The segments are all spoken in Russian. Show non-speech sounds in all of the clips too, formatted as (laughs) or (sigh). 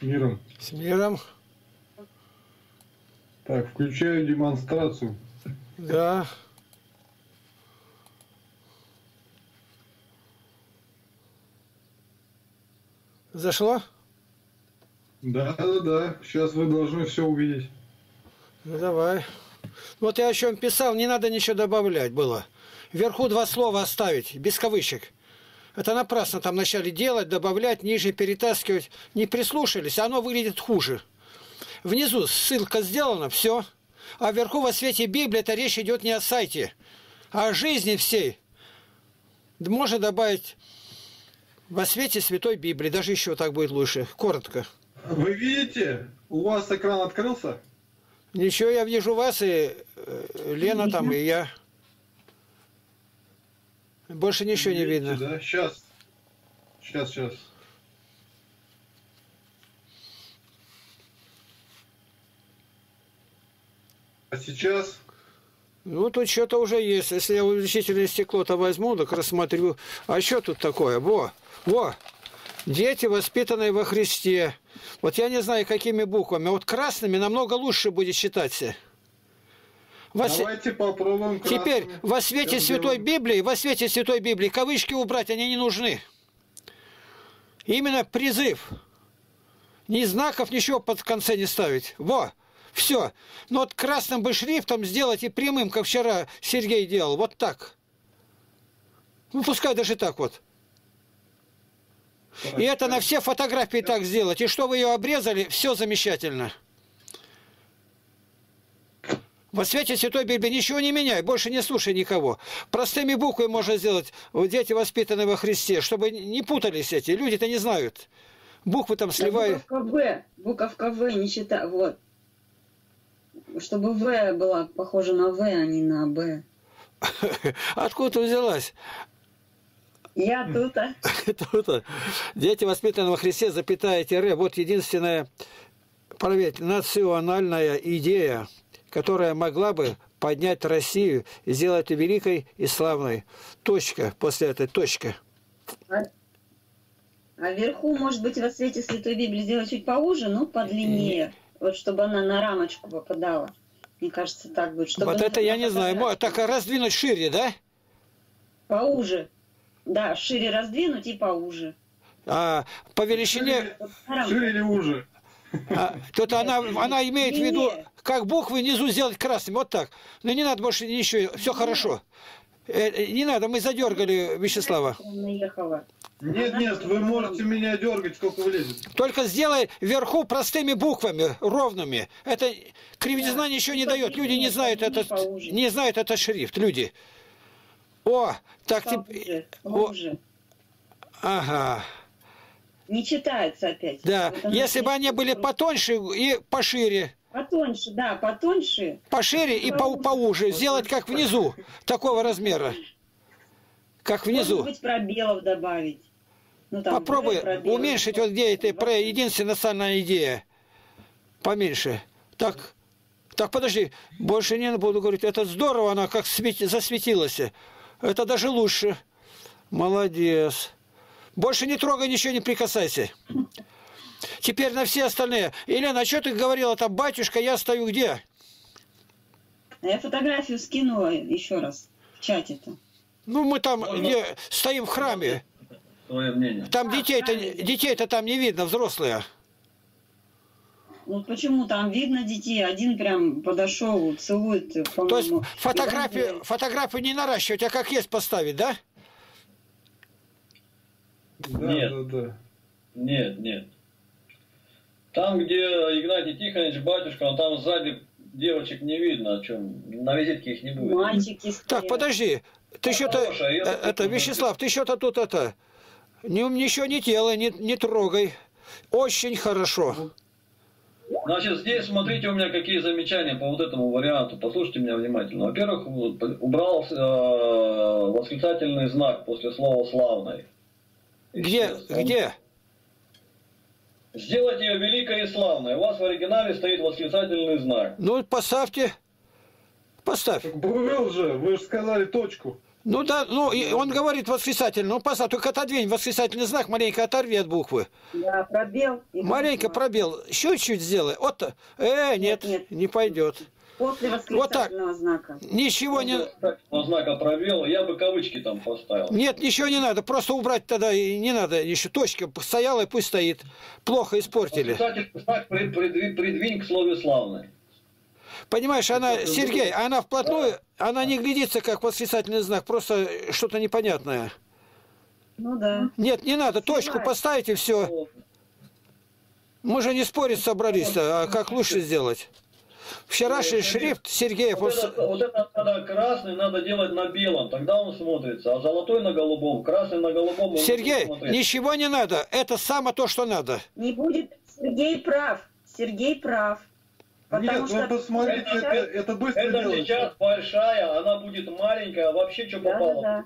Миром. С миром. Так, включаю демонстрацию. Да. Зашло? Да, да, да. Сейчас вы должны все увидеть. Ну давай. Вот я о чем писал, не надо ничего добавлять было. Вверху два слова оставить, без кавычек. Это напрасно там вначале делать, добавлять, ниже перетаскивать. Не прислушались, оно выглядит хуже. Внизу ссылка сделана, все. А вверху во свете Библии это речь идет не о сайте, а о жизни всей. Можно добавить во свете Святой Библии, даже еще так будет лучше, коротко. Вы видите? У вас экран открылся? Ничего, я вижу вас и э, Лена там, и я. Больше ничего не видно. Да, сейчас. Сейчас, сейчас. А сейчас? Ну, тут что-то уже есть. Если я увеличительное стекло-то возьму, так рассмотрю. А что тут такое? Во, во. Дети, воспитанные во Христе. Вот я не знаю, какими буквами. Вот красными намного лучше будет читаться. Во с- Давайте попробуем Теперь красными. во свете Сейчас Святой сделаем. Библии, во свете Святой Библии кавычки убрать, они не нужны. Именно призыв. Ни знаков, ничего под конце не ставить. Во, все. Но вот красным бы шрифтом сделать и прямым, как вчера Сергей делал. Вот так. Ну, пускай даже так вот. И это на все фотографии так сделать. И что вы ее обрезали, все замечательно. Во свете Святой Библии ничего не меняй, больше не слушай никого. Простыми буквами можно сделать дети, воспитанные во Христе, чтобы не путались эти. Люди-то не знают. Буквы там сливают. Буковка В. Буковка В не считай. Вот. Чтобы В была похожа на В, а не на Б. (laughs) Откуда ты взялась? Я тут, а? Тут, Дети, воспитанные во Христе, запятая тире. Вот единственная, проверьте, национальная идея, которая могла бы поднять Россию и сделать ее великой и славной. Точка после этой, точка. А, а вверху, может быть, во свете Святой Библии сделать чуть поуже, но подлиннее. Вот чтобы она на рамочку попадала. Мне кажется, так будет. Чтобы вот это я не знаю. Мо- фотографии Так раздвинуть шире, да? Поуже. Да, шире раздвинуть и поуже. А по величине. Шире или уже? А, тут она, она имеет в виду, как буквы внизу сделать красными, вот так. Но не надо больше ничего, все хорошо. Э, э, Не надо, мы задергали Вячеслава. Нет, нет, вы можете меня дергать, сколько влезет. Только сделай вверху простыми буквами, ровными. Это кривизна ничего не дает. Люди не знают этот, не знают этот шрифт. Люди. О, так ты... Ага. Не читается опять. Да. Вот Если бы они были потоньше и пошире, Потоньше, да, потоньше. пошире и по, поуже, сделать как внизу, такого размера. Как внизу. Может быть, пробелов добавить. Ну, там, Попробуй пробелы. уменьшить вот где это про единственная национальная идея. Поменьше. Так, так подожди, больше не буду говорить. Это здорово, она как свети- засветилась. Это даже лучше. Молодец. Больше не трогай, ничего не прикасайся. Теперь на все остальные. Елена, а что ты говорила там, батюшка, я стою где? А Я фотографию скинула еще раз в чате-то. Ну, мы там где, стоим в храме. Твое мнение. Там детей-то детей-то там не видно, взрослые. Ну почему там видно детей? Один прям подошел, целует, То есть по-моему. фотографию, фотографию не наращивать, а как есть поставить, да? Да, Нет. да, да. Нет, нет. Там, где Игнатий Тихонович, батюшка, он там сзади девочек не видно, о чем. На визитке их не будет. Мальчики Так, подожди. Ты что-то... э, Это. Вячеслав, ты что-то тут это... Не, ничего не делай, не, не трогай. Очень хорошо. Значит, здесь смотрите у меня какие замечания по вот этому варианту. Послушайте меня внимательно. Во-первых, убрал э, восклицательный знак после слова «славной». Где? Естественно. Где? Сделайте ее великой и славной. У вас в оригинале стоит восклицательный знак. Ну, поставьте. Поставь. Так был же, вы же сказали точку. Ну да, ну и он говорит восклицательный. Ну, поставь, только отодвинь восклицательный знак, маленько оторви от буквы. Да, пробел. и Маленько пробел. Чуть-чуть сделай. Вот. Э, нет, Нет, нет. не пойдет. После восклицательного знака. Ничего не... Знака пробел, я бы кавычки там поставил. Нет, ничего не надо. Просто убрать тогда и не надо. Еще точка стояла и пусть стоит. Плохо испортили. Кстати, знак прид- придви- придвинь к слове славный. Понимаешь, она, Сергей, она вплотную, она не глядится как восклицательный знак, просто что-то непонятное. Ну да. Нет, не надо, точку Снимай. поставить и все. Мы же не спорить собрались, а как лучше сделать. Вчерашний шрифт Сергея Вот просто... это, вот это надо красный надо делать на белом, тогда он смотрится, а золотой на голубом, красный на голубом. он Сергей, ничего не надо. Это само то, что надо. Не будет. Сергей прав. Сергей прав. Потому Нет, что... ну посмотрите, Это- это, это быстро Это делается. сейчас большая, она будет маленькая, вообще что Да, попало. да, да.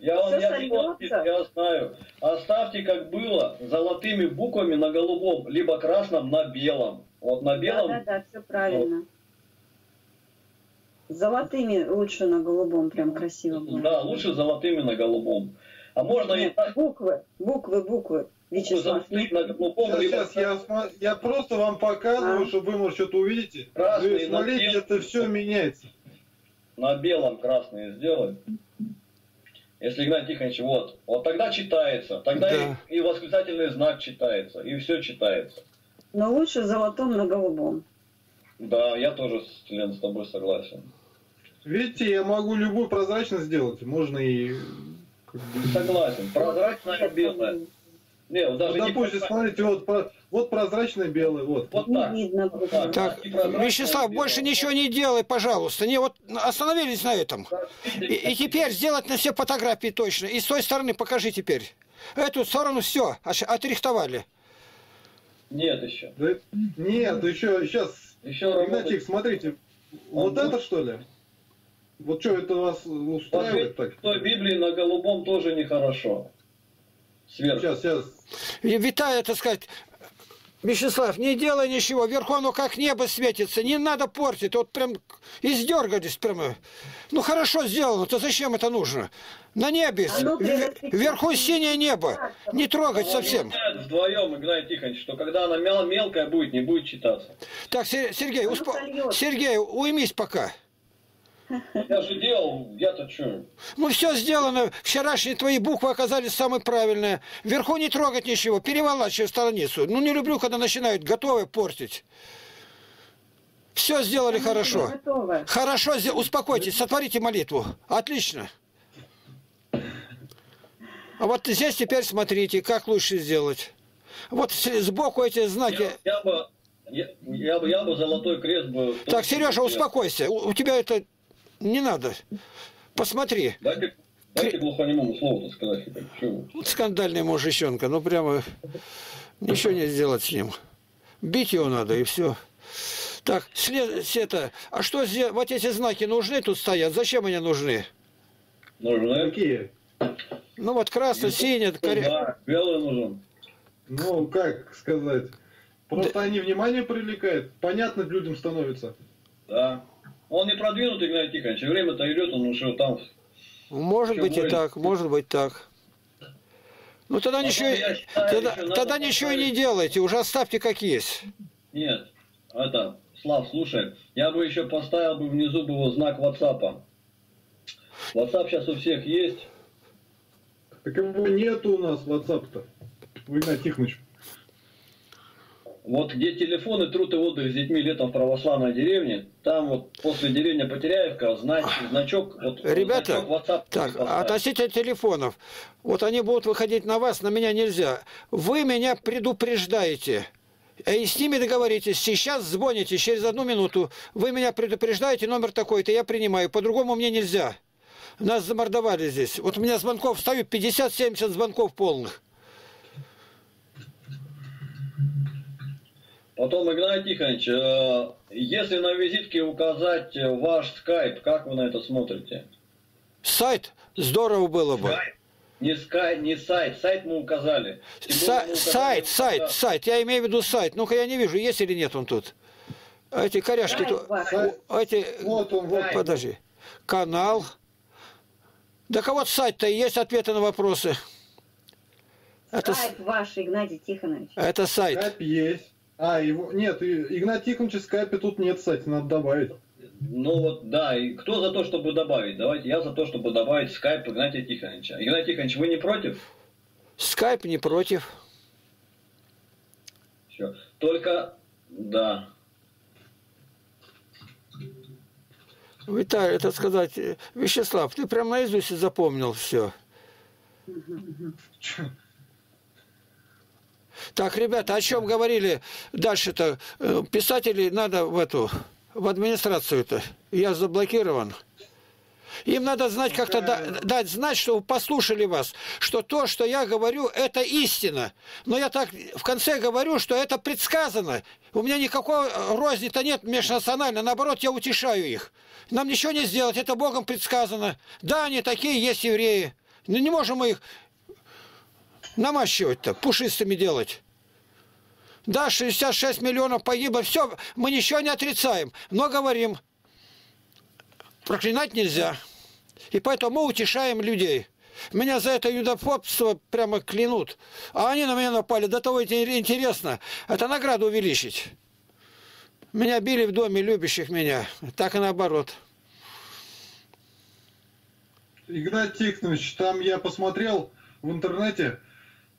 Я вам я, делал, я знаю. Оставьте как было, золотыми буквами на голубом, либо красном на белом. Вот на Да, белом да, да, все правильно. Золотыми лучше на голубом, прям красиво будет. Да, лучше золотыми на голубом. А можно и Нет, так, буквы, буквы, буквы. Вячеслав, голубом, Сейчас, либо сейчас я, я просто вам показываю, А. чтобы вы, может, что-то увидите. Красный Вы смотрите, на это все меняется. на белом красные сделать. Если Игнат Тихонович, вот, вот тогда читается, тогда Да. и, и восклицательный знак читается, и все читается. но лучше золотом на голубом. Да, я тоже, Лен, с тобой согласен. Видите, я могу любую прозрачность сделать. Можно и... Согласен. Прозрачная белая. Не, вот ну, даже не допустим, прозрачная. смотрите, вот, вот прозрачный белый, вот. Вот Не так. видно Вот так. Так, Вячеслав, белая. больше ничего не делай, пожалуйста. Не, вот остановились на этом. И, и теперь сделать на все фотографии точно. И с той стороны покажи теперь. Эту сторону все, отрихтовали. Нет еще. Да, Нет, еще сейчас, Еще Игнатик, смотрите, вот будет. это что ли? Вот что, это вас устраивает так? В той Библии на голубом тоже нехорошо. Сверху. Сейчас, сейчас. Витая, так сказать, Вячеслав, не делай ничего, вверху оно как небо светится, не надо портить, вот прям издергались прямо. Ну хорошо сделано, то зачем это нужно? На небе, Оно превратится. вверху синее небо, не трогать совсем. Вдвоем, Игнат Тихонович, что когда она мел- мелкая будет, не будет читаться. Так, Се- Сергей, Оно сольется. Сергей, уймись пока. Я же делал, я-то что? Ну все сделано, вчерашние твои буквы оказались самые правильные. Вверху не трогать ничего, переворачивай страницу. Ну не люблю, когда начинают готовое портить. Все сделали хорошо. Готово. Хорошо, успокойтесь, сотворите молитву. Отлично. А вот здесь теперь смотрите, как лучше сделать. Вот сбоку эти знаки. Я, я бы, я, я бы, я бы золотой крест бы... Так, Сережа, успокойся. У, у тебя это не надо. Посмотри. Дайте, дайте глухонемому слово-то сказать. Вот скандальный мужичонка, ну прямо ничего не сделать с ним. Бить его надо и все. Так, след, это, а что здесь, вот эти знаки нужны тут стоят? Зачем они нужны? Нужны? Какие? Ну вот красный, синий, коре- Да, белый нужен. Ну, как сказать? Просто они внимание привлекают. Понятно людям становится. Да. Он не продвинутый, Игнат Тихонович. и Время-то идет, он уже там... Может быть и это? так, может быть так. Ну тогда Потом, ничего, я считаю, тогда, еще тогда ничего и не делайте, уже оставьте как есть. Нет. Это, Слав, слушай, я бы еще поставил бы внизу бы вот знак WhatsApp. WhatsApp сейчас у всех есть. Так его нету у нас WhatsApp-то. Вы, Игнат Тихонович. Вот где телефоны, труд и отдых с детьми летом в православной деревне, там вот после деревни Потеряевка знач, значок, вот, Ребята, значок WhatsApp Так, поставить. относительно телефонов. Вот они будут выходить на вас, на меня нельзя. Вы меня предупреждаете. Э, И с ними договоритесь. Сейчас звоните через одну минуту. Вы меня предупреждаете, номер такой-то, я принимаю. По-другому мне нельзя. Нас замордовали здесь. Вот у меня звонков встают 50-70 звонков полных. Потом, Игнат Тихонович, э, если на визитке указать э, ваш скайп, как вы на это смотрите? Сайт здорово было бы. Скайп? Не скайп, не сайт, сайт мы указали. Са- мы указали, сайт, сайт, да. сайт. Я имею в виду сайт. Ну-ка, я не вижу, есть или нет он тут. А Эти коряшки... Сайт тут- ваш. Сайт. Эти... Вот он, вот. Сайт. Подожди. Канал. Да кого сайт-то и есть ответы на вопросы. Это, с- Скайп ваш, Игнатий Тихонович. это сайт. Скайп есть. А, его... Нет, и- Игнат Тихонович в скайпе тут нет, кстати, надо добавить. Ну вот, да, и кто за то, чтобы добавить? Давайте, я за то, чтобы добавить скайп Игнатия Тихоновича. Игнатий Тихонович, вы не против? Скайп не против. Все. Только, да. Виталий, это сказать, э, Вячеслав, ты прям наизусть запомнил все. Так, ребята, о чем говорили дальше-то? Э, Писателей надо в эту, в администрацию-то. Я заблокирован. Им надо знать как-то да- дать знать, что послушали вас, что то, что я говорю, это истина. Но я так в конце говорю, что это предсказано. У меня никакой э, розни-то нет межнационально. Наоборот, я утешаю их. Нам ничего не сделать, это Богом предсказано. Да, они такие, есть евреи. Но не можем мы их намащивать-то, пушистыми делать. Да, 66 миллионов погибло, все, мы ничего не отрицаем, но говорим, проклинать нельзя. И поэтому мы утешаем людей. Меня за это юдофобство прямо клянут. А они на меня напали. До того интересно. Это награду увеличить. Меня били в доме любящих меня. Так и наоборот. Игнат Тихонович, там я посмотрел в интернете,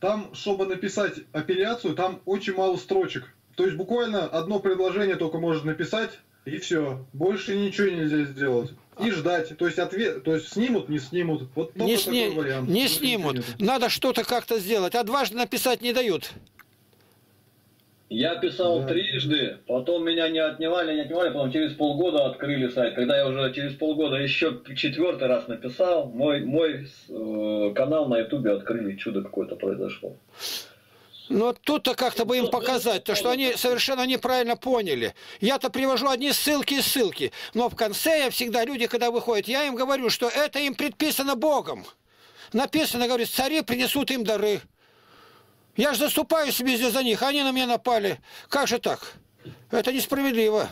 там, чтобы написать апелляцию, там очень мало строчек. То есть буквально одно предложение только можно написать, и все. Больше ничего нельзя сделать. И ждать. То есть ответ, то есть снимут, не снимут. Вот только Не, такой сни- вариант. не снимут. Надо что-то как-то сделать. А дважды написать не дают. Я писал Да. трижды, потом меня не отнимали, не отнимали, потом через полгода открыли сайт. Когда я уже через полгода еще четвертый раз написал, мой, мой э, канал на ютубе открыли, чудо какое-то произошло. Но тут-то как-то бы им показать, то, что они совершенно неправильно поняли. Я-то привожу одни ссылки и ссылки. Но в конце я всегда, люди, когда выходят, я им говорю, что это им предписано Богом. Написано, говорит, цари принесут им дары. Я же заступаюсь везде за них, а они на меня напали. Как же так? Это несправедливо.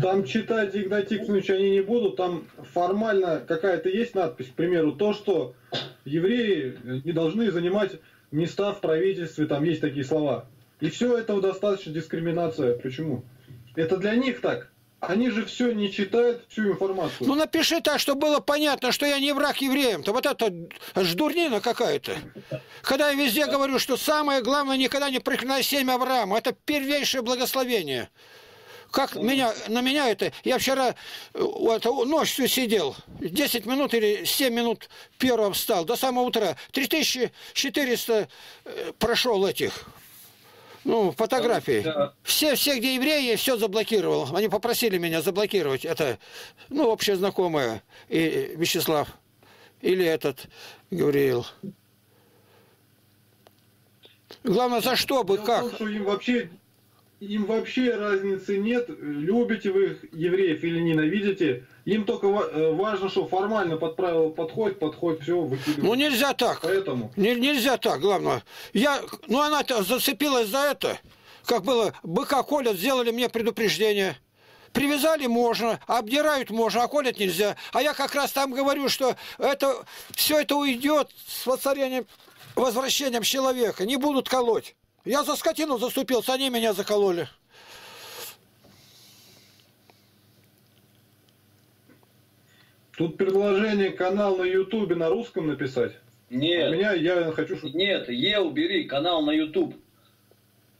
Там читать Игнат Тихонович они не будут, там формально какая-то есть надпись, к примеру, то, что евреи не должны занимать места в правительстве, там есть такие слова. И все этого достаточно дискриминация. Почему? Это для них так. Они же все не читают, всю информацию. Ну напиши так, чтобы было понятно, что я не враг евреям-то. Вот это ж дурнина какая-то. Когда я везде говорю, что самое главное, никогда не проклинай семя Авраама. Это первейшее благословение. Как меня, на меня это... Я вчера э, это, ночью сидел, 10 минут или 7 минут первого встал, до самого утра. 3400 э, прошел этих ну, фотографий. Да. Все, все, где евреи, все заблокировал. Они попросили меня заблокировать. Это, ну, общая знакомая. И Вячеслав. Или этот Гавриил. Главное, за что бы, в том, как? что им вообще, им вообще разницы нет, любите вы их, евреев или ненавидите. Им только э, важно, что формально под правила подходит, подходит, все, выкидывают. Ну, нельзя так. Поэтому. Не- нельзя так, главное. Я, ну, она-то зацепилась за это. Как было, быка колят, сделали мне предупреждение. Привязали можно, обдирают можно, а колят нельзя. А я как раз там говорю, что это, все это уйдет с воцарением, возвращением человека. Не будут колоть. Я за скотину заступился, они меня закололи. Тут предложение канал на Ютубе на русском написать. А у Нет, меня я хочу, чтобы... нет, Е убери, канал на YouTube.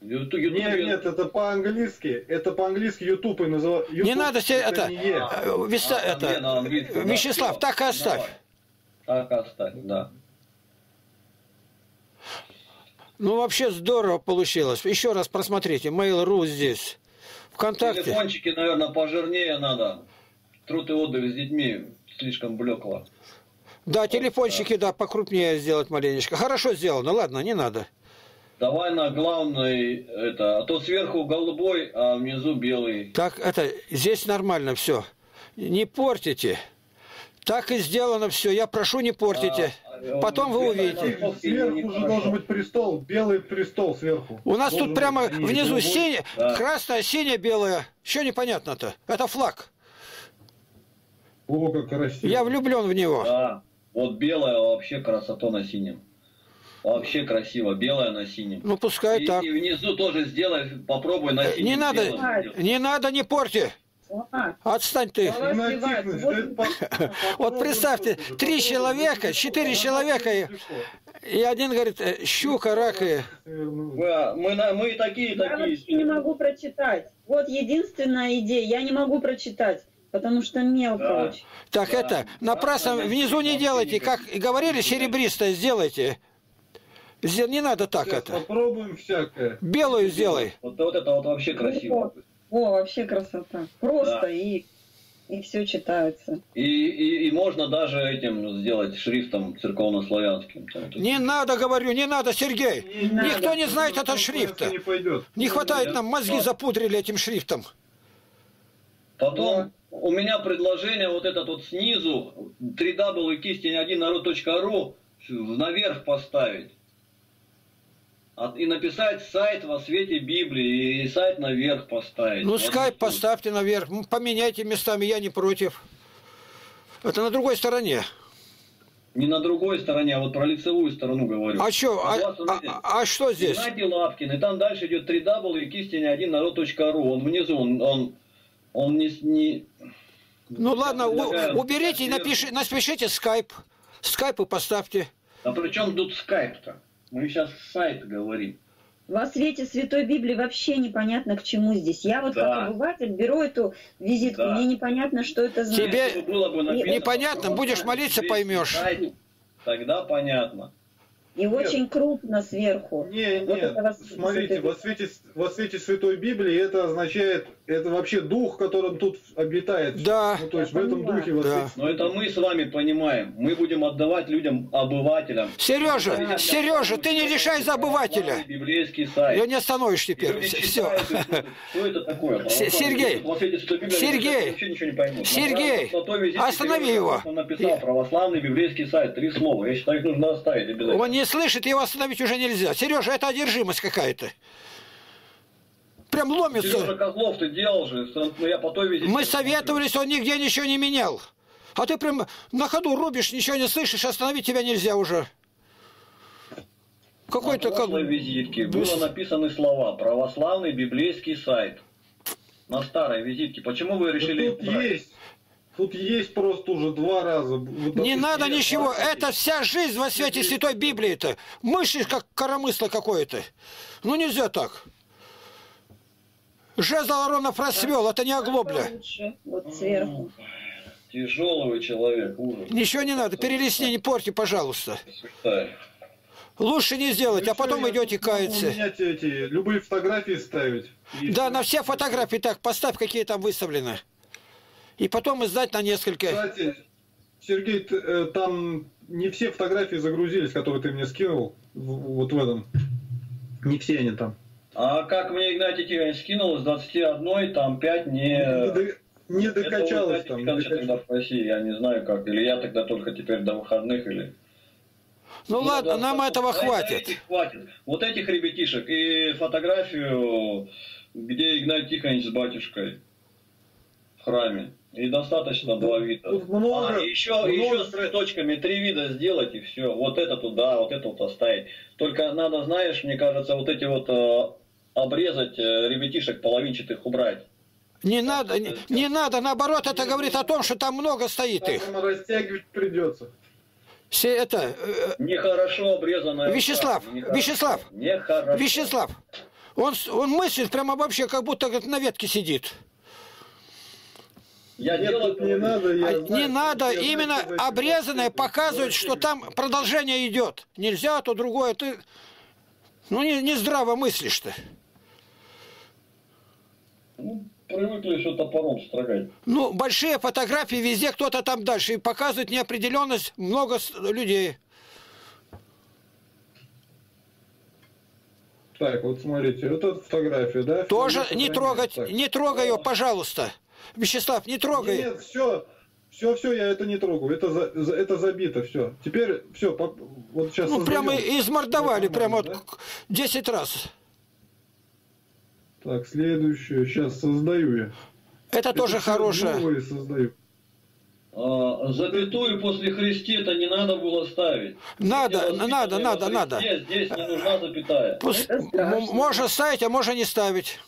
Юту- Нет, Ютубе- нет, это по-английски. Это по-английски YouTube и называют. Не надо себе это, не «е». э, Виса- А, это, не, да, Вячеслав, всё. так и оставь. Давай. Так и оставь, да. Ну, вообще здорово получилось. Еще раз просмотрите. Mail.ru здесь. Вконтакте. Телефончики, наверное, пожирнее надо. Труд и отдых с детьми слишком блекло. Да, телефончики, да, покрупнее сделать маленечко. Хорошо сделано, ладно, не надо. Давай на главный, это, а то сверху голубой, а внизу белый. Так, это, здесь нормально все. Не портите. Так и сделано все. Я прошу, не портите. А, Потом вы увидите. Сверху уже должен быть престол, белый престол сверху. У нас Должен тут прямо быть, внизу синяя, Да. красная, синяя, белая. Что непонятно-то? Это флаг. О, как красиво. Я влюблен в него. Да. Вот белая вообще красота на синем. Вообще красиво, белая на синем. Ну, пускай И, так. и внизу тоже сделай, попробуй на Э, синем. Не надо, не надо, не порти. Отстань ты. Вот- (laughs) представьте, три человека, четыре человека и- один говорит, э, щука, рак и... Мы, а, мы, мы такие, Я такие. вообще не могу прочитать. Вот единственная идея. Я не могу прочитать, потому что мелко Да. очень. Так Да. это, напрасно Да, внизу не делайте, как и говорили, серебристое сделайте. Не надо так Сейчас это. попробуем всякое. Белую сделай. Вот, вот это вот вообще красиво. О, вообще красота. Просто Да. и, и все читается. И, и, и можно даже этим сделать шрифтом церковно-славянским. Не надо, говорю, не надо, Сергей. надо. Никто не знает просто шрифта. Не пойдет. Не хватает нам, мозги Да. запудрили этим шрифтом. Потом у меня предложение вот этот вот снизу 3w кистень 1 народ.ру наверх поставить. И написать сайт во свете Библии и сайт наверх поставить. Ну, Вот скайп поставьте наверх, поменяйте местами, я не против. Это на другой стороне. Не на другой стороне, а вот про лицевую сторону говорю. А что, а, а- смотрите, а что здесь? Геннадий Лапкин, и там дальше идет 3w кистень 1 народ.ру. Он внизу, он, он, он не, не... Ну ладно, Предлагаю уберите и напиши, напишите скайп. Скайп и поставьте. А при чем тут скайп-то? Мы сейчас сайт говорим. Во свете Святой Библии вообще непонятно, к чему здесь. Я вот Да. как обыватель беру эту визитку, Да. мне непонятно, что это значит. Тебе было бы написано непонятно, будешь молиться, «Еврейский поймешь». сайт, Тогда понятно. И очень крупно сверху. Не, Вот нет, это смотрите, во свете, во свете Святой Библии это означает, это вообще дух, которым тут обитает. Да. Ну, то есть в Я этом понимаю. духе во Да. свете Но это мы с вами понимаем. Мы будем отдавать людям, обывателям. Сережа, Да. Сережа, ты не решай за обывателя. Библейский сайт. Ее не остановишь теперь. Все. (laughs) Что это такое? Се- Сергей, Во свете Святой Библии они Сергей, вообще ничего не поймут. Сергей, останови его. просто написал православный библейский сайт. Три слова. Я считаю, их нужно оставить обязательно. Не слышит, его остановить уже нельзя. Сережа, это одержимость какая-то. Прям Сережа ломится. Козлов, ты делал же. Ну, я по той визитке... Мы советовались, он нигде ничего не менял. А ты прям на ходу рубишь, ничего не слышишь, остановить тебя нельзя уже. Какой-то На как... визитке Без- было написаны слова «Православный библейский сайт». На старой визитке. Почему вы решили тут убрать? есть. Тут есть просто уже два раза. Вот, Не надо ничего, ладно. это вся жизнь во свете Святой Библии-то. Мыслишь, как коромысло какое-то. Ну нельзя так. Жезл Аронов расцвел, это не оглобля. Лучше, вот сверху. Тяжелый вы человек, ужас. Ничего не надо, перелистни, не порти, пожалуйста. Лучше не сделать, а потом идете каяться. менять эти, любые фотографии ставить. И Да, на все фотографии так, поставь, какие там выставлены. И потом издать на несколько. Кстати, Сергей, э, там не все фотографии загрузились, которые ты мне скинул. вот в этом. Не все они там. А как мне Игнатий Тихонович скинул из 21, там 5 не... Не, докачалось там. не тогда в России, я не знаю как. Или я тогда только теперь до выходных, или... Ну ладно, да, нам да, этого хватит. Этих хватит. Вот этих ребятишек и фотографию, где Игнатий Тихонович с батюшкой в храме. И достаточно два вида. Тут много- а, еще, много- еще с цветочками три вида сделать и все. Вот это туда, вот это вот оставить. Только надо, знаешь, мне кажется, вот эти вот э, обрезать э, ребятишек половинчатых убрать. Не надо, не, не надо, наоборот, это говорит о том, что там много стоит их. Там растягивать придется. Все это, э, Нехорошо обрезанная. Вячеслав. Нехорошо. Вячеслав, Нехорошо. Вячеслав, он, он мыслит прямо вообще, как будто говорит, на ветке сидит. Я Нет, делаю... не надо. Я А знаю, не надо, я знаю, именно за- обрезанное показывает, что там продолжение идет. Нельзя, то другое. Ты, ну, не, не здраво мыслишь-то. Ну, привыкли что топором строгать. Ну, большие фотографии везде кто-то там дальше. И показывает неопределенность много людей. Так, вот смотрите, вот эта фотография, да? Тоже не трогать, Так. не трогай ее, пожалуйста. Вячеслав, не трогай. Нет, все, все, все, я это не трогаю, это, за- это забито, все. Теперь все, вот сейчас. Ну, прямо измордовали, Вот прямо нормально, вот 10 раз. Так, следующую, сейчас создаю я. Это тоже всё хорошее. создаю. А, запятую после Христе это не надо было ставить. Надо, надо, надо, надо. Здесь не нужна запятая. Пусть- Это м- можно ставить, а можно не ставить.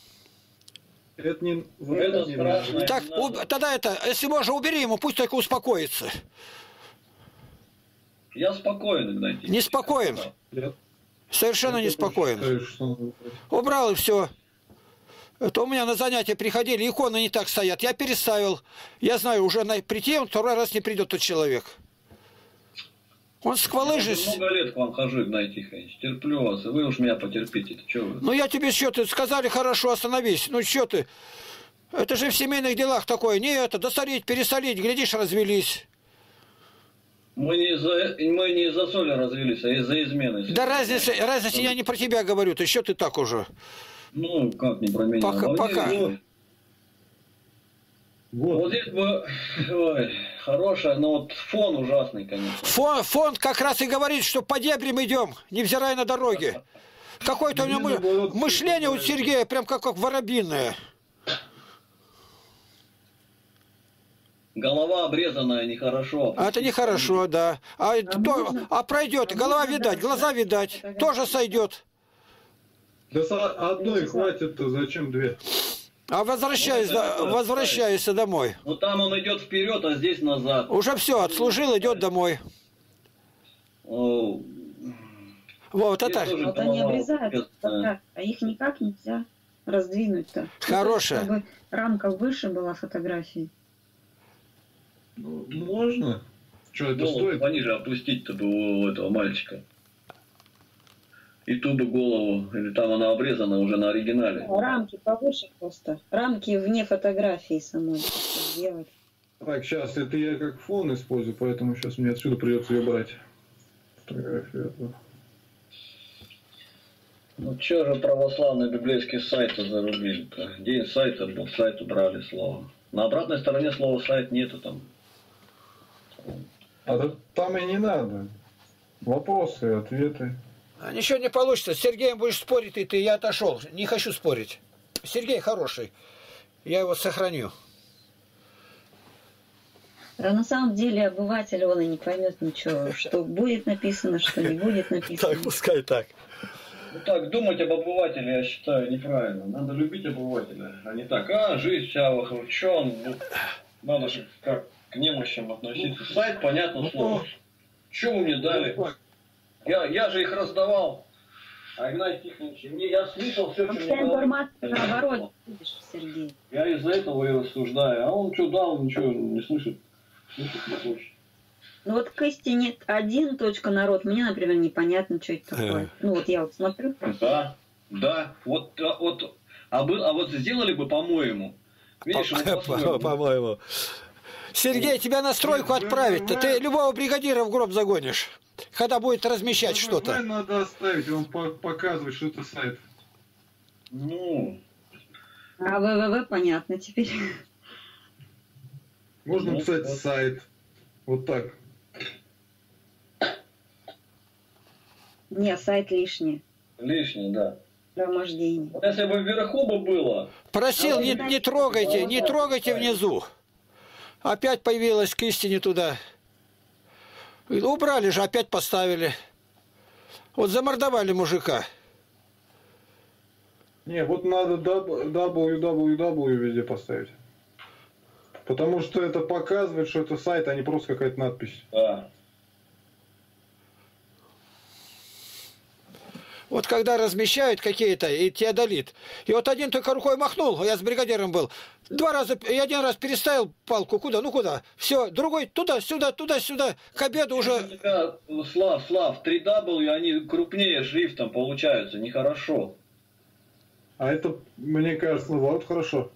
Это не... вот Это не страшно. Так, уб- тогда это, если можно, убери ему, пусть только успокоится. Я спокоен, Игнатий. Неспокоен. Я Совершенно неспокоен. считаю, что- Убрал и все. Это у меня на занятия приходили, иконы не так стоят. Я переставил. Я знаю, уже на, прийти он второй раз не придет тот человек. Он Я сквалыжит. уже много лет к вам хожу, Игнатий Тихонович. Терплю вас, и вы уж меня потерпите. Что вы? Ну я тебе что ты сказали, хорошо, остановись. Ну что ты? Это же в семейных делах такое. Не это, досолить, пересолить, глядишь, развелись. Мы не из-за мы не из-за соли развелись, а из-за измены. Да разницы, разницы я не про тебя говорю, ты что ты так уже? Ну, как не про меня. Пока- мне пока. вино. Вот. Вот здесь бы, ой, хорошая, но вот фон ужасный, конечно. Фон, фонд как раз и говорит, что по дебрям идем, невзирая на дороги. Какое-то у него мы- Наоборот, мышление у Сергея прям как, как воробиное. Голова обрезанная, нехорошо. А это нехорошо, да. А, то- можно- а пройдет, а голова можно, видать, да, глаза да, видать, тоже сойдет. Да одной хватит, зачем две? А возвращаясь, Вот это да- такое, возвращаясь домой. Ну там он идет вперед, а здесь назад. Уже все, отслужил, идет домой. О, Вот Я это тоже- Вот они так, а их никак нельзя раздвинуть-то. Хорошая. Чтобы рамка выше была фотографии. Ну, можно. Что это голову стоит? пониже опустить-то бы у этого мальчика. И ту бы голову, или там она обрезана уже на оригинале. Рамки повыше просто. Рамки вне фотографии самой сделать. Так, сейчас, это я как фон использую, поэтому сейчас мне отсюда придется ее брать. Фотографию эту. Ну что же православные библейские сайты зарубили-то? День сайта был, сайт убрали слово. На обратной стороне слова сайт нету там. А там и не надо. Вопросы, ответы. А Ничего не получится. С Сергеем будешь спорить, и ты. Я отошел. Не хочу спорить. Сергей хороший. Я его сохраню. А на самом деле обыватель он и не поймет ничего, что будет написано, что не будет написано. пускай так. Ну так, думать об обывателе, я считаю, неправильно. Надо любить обывателя, а не так, а, жизнь вся он, ну, надо же как к немощам относиться. Сайт, понятно слово. Вы мне дали? Я, я же их раздавал. А Игнатий Тихонович, мне, я слышал все, что мне вся информация наоборот, видишь, Сергей. Я из-за этого и рассуждаю. А он что дал, ничего не слышит. Слышит не хочет. Ну вот к истине один точка народ, мне, например, непонятно, что это такое. Ну вот я вот смотрю. Да, да. Вот, а, вот, а, был, а вот сделали бы, по-моему. Видишь, вот (laughs) по-своему. Сергей, тебя на стройку отправить-то. Ты любого бригадира в гроб загонишь. Когда будет размещать что-то. Надо оставить, он по- показывает, что это сайт. Ну, А ВВВ понятно теперь. Можно Ну, написать вот. сайт. Вот так. Не, сайт лишний. лишнее, да. Громождение. Вот если бы вверху бы было, Просил, не, не трогайте, не трогайте внизу. Опять появилась к истине туда. Убрали же, опять поставили. Вот замордовали мужика. Не, вот надо www везде поставить. Потому что это показывает, что это сайт, а не просто какая-то надпись. да. Вот когда размещают какие-то, и теодолит. И вот один только рукой махнул, я с бригадиром был. Два раза, и один раз переставил палку. Куда? Ну куда? Все, другой туда, сюда, туда, сюда. К обеду уже... У тебя, Слав, Слав, 3W, они крупнее шрифтом получаются, нехорошо. А это, мне кажется, наоборот, хорошо.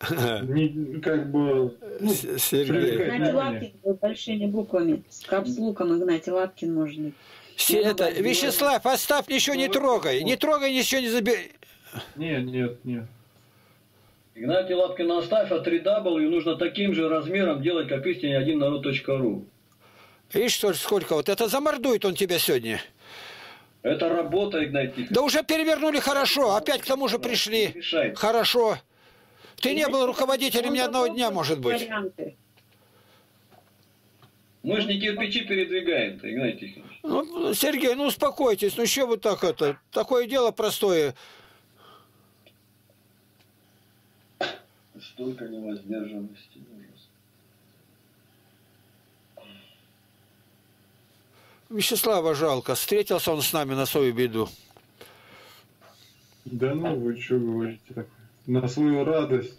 (laughs) Не, как бы... ну, Сергей. Игнатий. Лапкин был большими буквами. С капслуком Игнатий Лапкин может быть. Се- Это, Вячеслав, оставь, ничего не трогай. Не трогай, ничего не забери. Нет, нет, нет. Игнатий Лапкин оставь, а 3W нужно таким же размером делать, как истине 1 народ.ру. Видишь, что, сколько вот. Это замордует он тебя сегодня. Это работа, Игнатий. Да уже перевернули хорошо. Опять к тому же пришли. Решай. Хорошо. Ты не был руководителем ни одного дня, может быть. варианты. Мы же не кирпичи передвигаем-то, Игнатий. Ну, Сергей, ну успокойтесь, ну что вы так это? Такое дело простое. Столько невоздержанности. ужас. Вячеслава жалко. Встретился он с нами на свою беду. Да ну вы что говорите такое? На свою радость.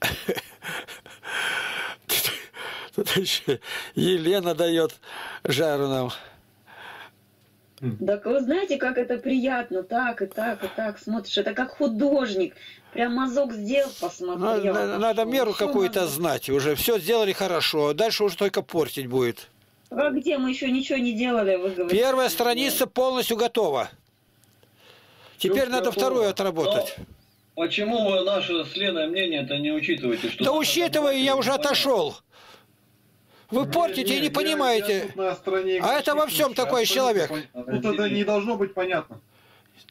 (laughs) Тут еще Елена дает жару нам. Так вы знаете, как это приятно, так и так и так смотришь. Это как художник. Прям мазок сделал, посмотрел. Надо, надо меру какую-то знать. Уже все сделали хорошо. Дальше уже только портить будет. А где мы еще ничего не делали, вы говорите? Первая страница полностью готова. Теперь Всё надо готово. вторую отработать. Почему вы наше с Леной мнение-то не учитываете? Что Да наша учитывая, я уже отошел. Вы портите и не я- понимаете. я А это во всем такой человек. Тут это не должно быть понятно.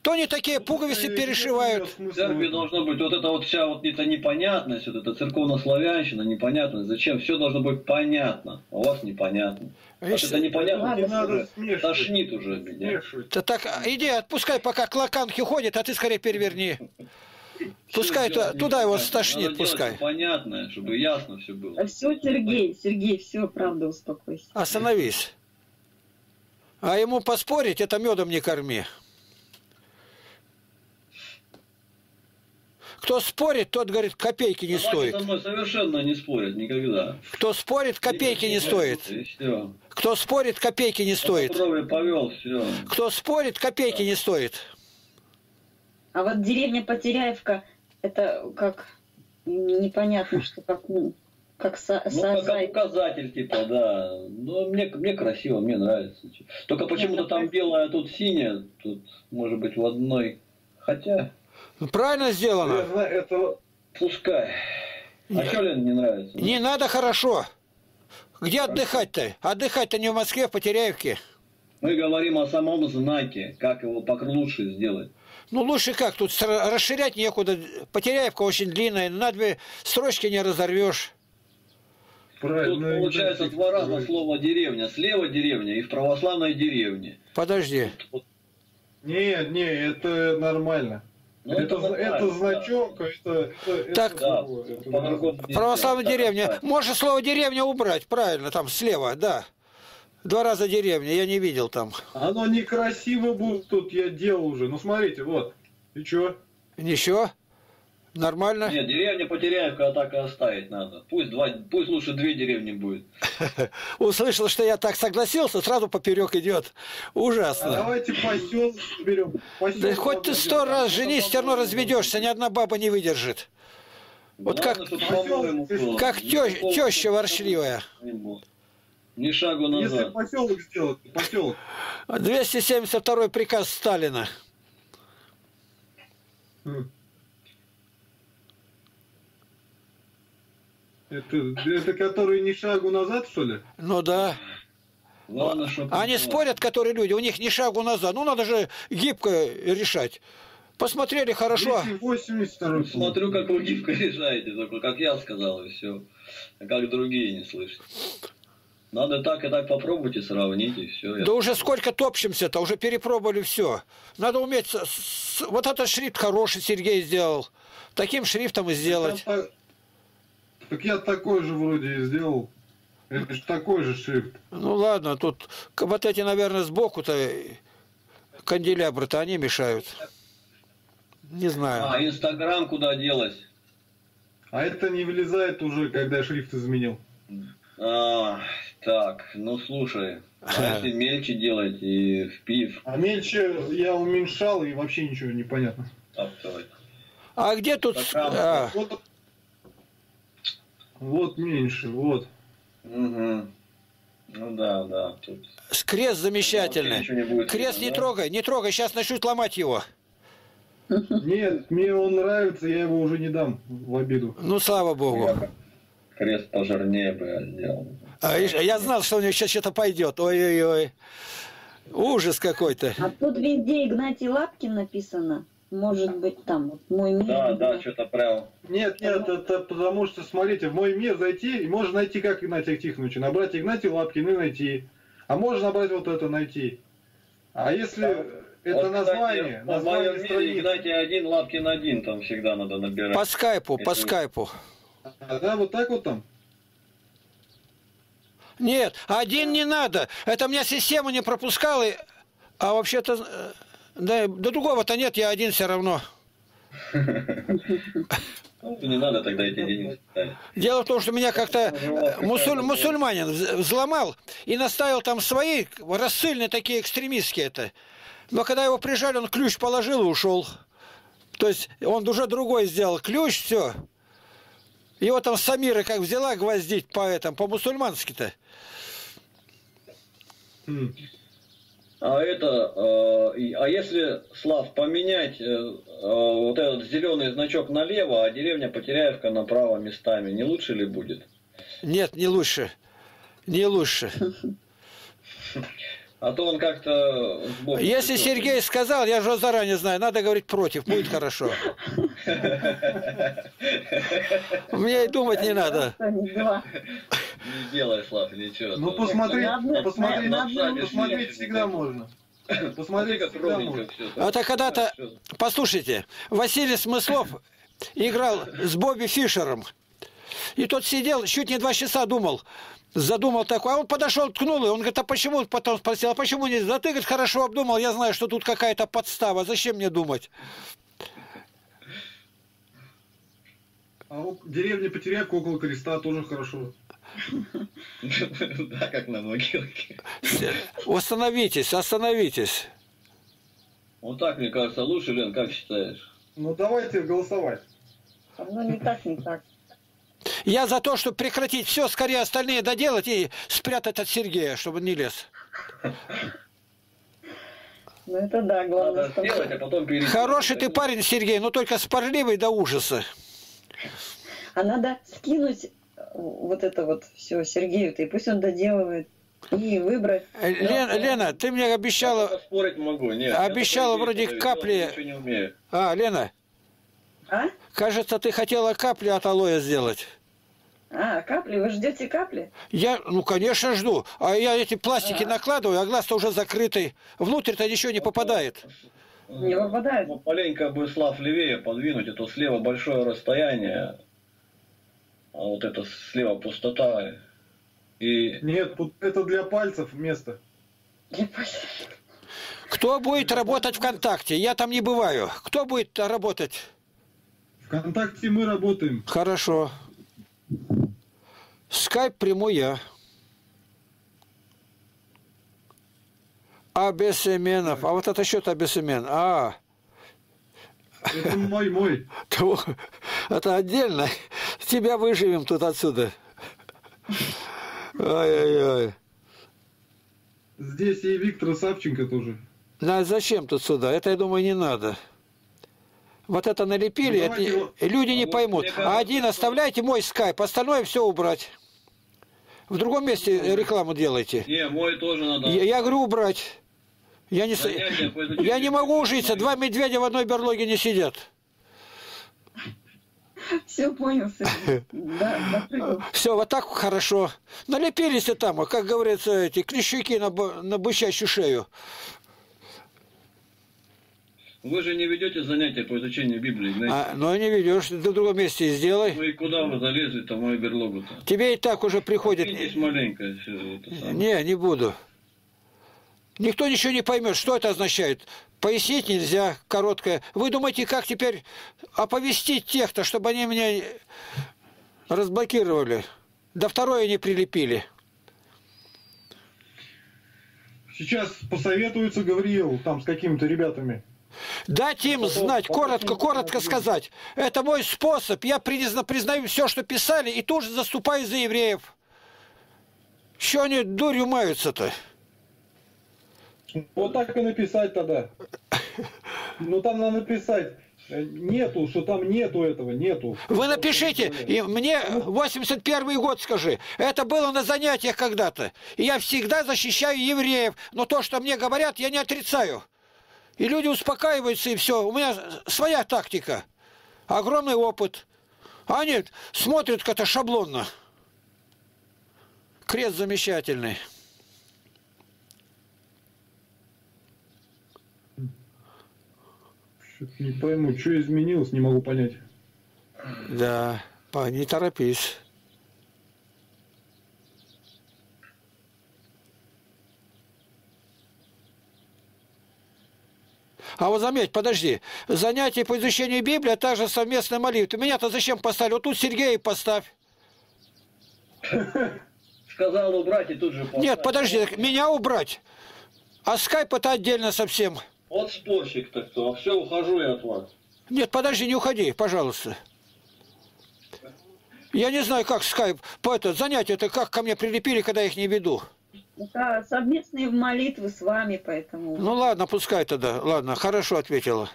То не такие пуговицы Это перешивают. В церкви должно быть вот это вот вся вот эта непонятность, вот эта церковнославянщина, непонятность. Зачем? Все должно быть понятно. А у вас непонятно. Видишь, это непонятно. Не надо уже смешивать. Тошнит уже меня. Да так, иди, отпускай, пока клаканки ходят, а ты скорее переверни. Пускай Всё туда- туда его стошнит, Надо пускай. Понятное, чтобы ясно все было. А все, Сергей, Сергей, все, правда, успокойся. Остановись. А ему поспорить, это медом не корми. Кто спорит, тот говорит, копейки не Собаки стоит. со мной совершенно не спорят никогда. Кто спорит, копейки не стоит. И все. Кто спорит, копейки не стоит. Все. Кто спорит, копейки не стоит. А вот деревня Потеряевка, это как непонятно, (laughs) что как, ну, как са, Ну, са- как указатель, типа, да. Ну, мне, мне красиво, мне нравится. Только почему-то там ну, белое, а тут синее. Тут, может быть, в одной. Хотя, Правильно Я сделано. знаю, это пускай. А что Лен не нравится? Не надо хорошо. Где отдыхать-то? Отдыхать-то не в Москве, в Потеряевке. Мы говорим о самом знаке, как его лучше сделать. Ну лучше как, тут расширять некуда. Потеряевка очень длинная, на две строчки не разорвешь. Тут правильно. получается два раза слово деревня. Слева деревня и в православной деревне. Подожди. Вот, Нет, не, это нормально. ну, это, нормально, это да. значок, это, это, Так. это Да, это. Православная деревня. Можно слово деревня убрать, правильно, там слева, да. Два раза деревня, я не видел там. Оно некрасиво будет тут, я делал уже. Ну смотрите, вот. И чё? Ничего? Нормально? Нет, деревня Потеряевка так и оставить надо. Пусть, два, пусть лучше две деревни будет. (laughs) Услышал, что я так согласился, сразу поперек идет. А Ужасно. давайте поселок берем. Да хоть ты сто раз женись, все равно разведешься, ни одна баба не выдержит. Вот Главное, как-. Как теща воршливая. Ни шагу Если назад. поселок сделать, поселок. 272 приказ Сталина. М. Это, это который ни шагу назад, что ли? Ну да. Главное, чтобы Они было. спорят, которые люди, у них ни шагу назад. Ну надо же гибко решать. Посмотрели хорошо. 282 Смотрю, как вы гибко решаете, только как я сказал, и все. А как другие не слышат. Надо так и так попробовать и сравнить, и все. Да уже сколько топчемся-то, уже перепробовали все. Надо уметь... с- с- Вот этот шрифт хороший Сергей сделал. Таким шрифтом и сделать. Так, так я такой же вроде и сделал. Это же такой же шрифт. Ну ладно, тут вот эти, наверное, сбоку-то э, канделябры-то они мешают. Не А, знаю. Инстаграм куда делось? А это не влезает уже, когда я шрифт изменил. А, так, ну слушай, а если мельче делать и в пив, А мельче я уменьшал и вообще ничего не понятно. А где тут... с- а, Вот, вот меньше, вот. Угу. Ну да, да. Тут с крест замечательный. Не будет Крест видно, не да? трогай, не трогай, сейчас начнут ломать его. Нет, мне он нравится, я его уже не дам в обиду. Ну, слава богу. Крест пожирнее бы я сделал. А, видишь, я знал, что у него сейчас что-то пойдет. Ой-ой-ой. Ужас какой-то. А тут везде Игнатий Лапкин написано. Может быть, там вот мой мир. Да, да, что-то прям. Нет, нет, это потому что, смотрите, в мой мир зайти, и можно найти как Игнатия Тихоновича. Набрать Игнатия Лапкина и найти. А можно набрать вот это найти. А если это Вот, название, кстати, в название моем мире страницы, Игнатий один, Лапкин один, там всегда надо набирать. По скайпу, по Если- скайпу. А, да, вот так вот там. Нет, один не надо. Это меня система не пропускала. и- А вообще-то... э, Да, до другого-то нет, я один все равно. Ну, не надо тогда эти деньги. Дело в том, что меня как-то э, мусуль- мусульманин вз- взломал и наставил там свои рассыльные такие экстремистские это. Но когда его прижали, он ключ положил и ушел. То есть он уже другой сделал ключ, все. Его там Самира как взяла гвоздить по этому, по-мусульмански-то. М. А это, и- а если, Слав, поменять э, э, вот этот зеленый значок налево, а деревня Потеряевка направо местами, не лучше ли будет? Нет, не лучше. Не лучше. (laughs) А то он как-то Если. Сергей сказал, я же заранее знаю, надо говорить против, будет хорошо. Мне и думать не надо. Не делай, Слав, ничего. Ну То- посмотреть, На одну- посмотреть, на одну посмотреть всегда можно. Смотри, Посмотреть как ровненько все. Это когда-то, послушайте, Василий Смыслов играл с Бобби Фишером. И тот сидел, чуть не два часа думал, задумал такой, а он подошел, ткнул, и он говорит, а почему, потом спросил, а почему не, да ты, говорит, хорошо обдумал, я знаю, что тут какая-то подстава, зачем мне думать? А вот деревня Потеряевка около креста тоже хорошо. (laughs) Да, как на могилке. Остановитесь, остановитесь. Вот так, мне кажется, лучше, Лен, как считаешь? Ну давайте голосовать. Ну, не так, не так. Я за то, чтобы прекратить все, скорее остальные доделать и спрятать от Сергея, чтобы он не лез. Ну, это да, главное, Надо чтобы... сделать, а потом перейти. Хороший ты парень, Сергей, но только спорливый до ужаса. А надо скинуть э, вот это вот все Сергею-то, и пусть он доделывает. И выбрать. Э, Лена, Лена, ты мне Я обещала... спорить могу, нет. Обещала я вроде капли-. А, Лена, А? кажется, ты хотела капли от алоэ сделать. А, капли? Вы ждете капли? Я, ну, конечно, жду. А я эти пластики накладываю, а глаз-то уже закрытый. Внутрь-то ничего не попадает. Не попадает. Ну, маленько бы Слав левее подвинуть, а то слева большое расстояние, а вот это слева пустота. И Нет, тут это для пальцев место. Кто будет работать ВКонтакте? Я там не бываю. Кто будет работать? Вконтакте мы работаем. Хорошо. Скайп приму я. Абесеменов. А вот это что-то Абесемен. А, Это мой, мой. (laughs) то- это отдельно. Тебя выживем тут отсюда. Ой-ой-ой. Здесь и Виктор Савченко тоже. На, зачем тут сюда? Это, я думаю, не надо. Вот это налепили, Ну, это люди не Вот поймут. кажется, А один оставляйте мой скайп, остальное все убрать. В другом месте рекламу делайте. не, мой тоже надо. Я, я говорю убрать. Я не, с- Занятия по изучению я не могу ужиться. Два медведя в одной берлоге не сидят. Все понял. Да. Все, вот так хорошо. Налепились и там, а как говорится, эти клещуки на, бычачью шею. Вы же не ведете занятия по изучению Библии, знаете? А, но не ведешь, ты в другом месте и сделай. Ну и куда вы залезли-то в мою берлогу-то? Тебе и так уже приходит. Видите маленько. всё это самое. Не, не буду. Никто ничего не поймет, что это означает. Пояснить нельзя, короткое. Вы думаете, как теперь оповестить тех-то, чтобы они меня разблокировали? Да второе не прилепили. Сейчас посоветуется Гавриил там с какими-то ребятами. Дать им знать, коротко, коротко сказать. Это мой способ. Я призна- признаю все, что писали, и тут же заступаю за евреев. Что они дурью маются-то? Вот так и написать тогда. Ну там надо написать. э, Нету, что там нету этого, нету. Вы напишите, и мне 81 год скажи. Это было на занятиях когда-то. И я всегда защищаю евреев. Но то, что мне говорят, я не отрицаю. И люди успокаиваются, и все. У меня своя тактика. Огромный опыт. А они смотрят как-то шаблонно. Крест замечательный. Не пойму, что изменилось, не могу понять. Да, не торопись. А вот заметь, подожди, занятие по изучению Библии, а также совместная молитва. Меня-то зачем поставили? Вот тут Сергея поставь. (laughs) Сказал убрать и тут же поставил. Нет, подожди, меня убрать. А скайп это отдельно совсем. Вот спорщик-то кто. Все, ухожу я от вас. Нет, подожди, не уходи, пожалуйста. Я не знаю, как скайп, по это занятие это как ко мне прилепили, когда я их не веду. Это совместные молитвы с вами, поэтому... Ну ладно, пускай тогда. Ладно, хорошо ответила.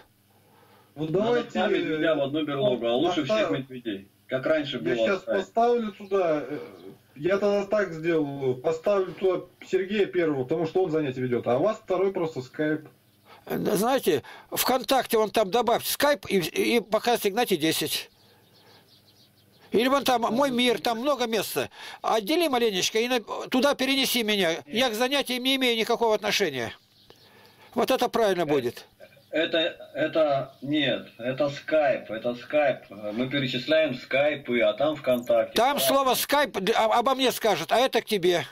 Вот давайте... сами медведя в одну берлогу, а лучше всех поставим. медведей. Как раньше Я было. сейчас оставить. поставлю туда... э, Я тогда так сделаю. Поставлю туда Сергея первого, потому что он занятие ведет. А у вас второй просто скайп. Знаете, ВКонтакте вон там добавьте скайп и, и показывайте Игнатий 10. Или вон там мой мир, там много места. Отдели маленечко и на- туда перенеси меня. Я к занятиям не имею никакого отношения. Вот это правильно будет. Это, это, нет, это скайп, это скайп. Мы перечисляем скайпы, а там ВКонтакте. Там слово скайп а- обо мне скажет, а это к тебе.